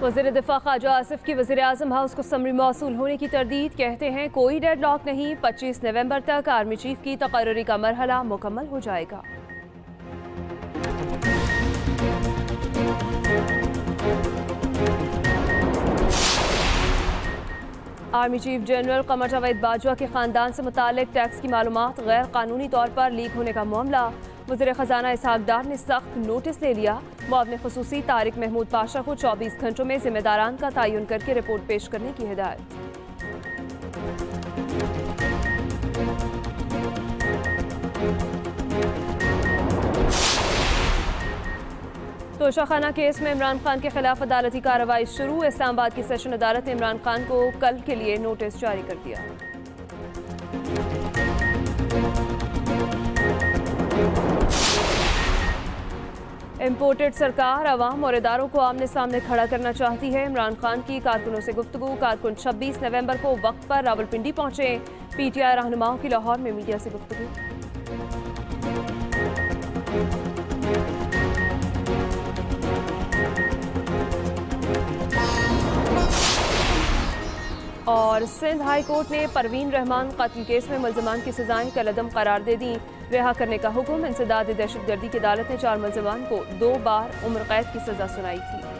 वज़ीर दिफा ख्वाजा आसिफ की वजी अजम हाउस को समरी मौसू होने की तरदीद, कहते हैं कोई डेड लॉक नहीं, पच्चीस नवंबर तक आर्मी चीफ की तकर्री का मरहला मुकम्मल हो जाएगा। Army chief general Qamar Javed Bajwa के खानदान से मुतालिक टैक्स की मालूम गैर कानूनी तौर पर लीक होने का मामला वजर ख़जाना इसहाकदार ने सख्त नोटिस ले लिया। मुआवन खसूसी तारिक महमूद पाशा को 24 घंटों में जिम्मेदारान का तयन करके रिपोर्ट पेश करने की हिदायत। तोशाखाना केस में इमरान खान के खिलाफ अदालती कार्रवाई शुरू। इस्लामाबाद की सेशन अदालत ने इमरान खान को कल के लिए नोटिस जारी कर दिया। इम्पोर्टेड सरकार आवाम और इदारों को आमने सामने खड़ा करना चाहती है। इमरान खान की कारकुनों से गुफ्तु कारकुन 26 नवंबर को वक्त पर रावलपिंडी पहुँचे। पीटीआई रहनुमाओं की लाहौर में मीडिया से गुफ्तु और सिंध हाई कोर्ट ने परवीन रहमान कत्ल केस में मुलजमान की सजाएँ कलदम करार दे दी। रिहा करने का हुक्म इंसदाद दहशतगर्दी की अदालत ने चार मुलजमान को दो बार उम्र कैद की सजा सुनाई थी।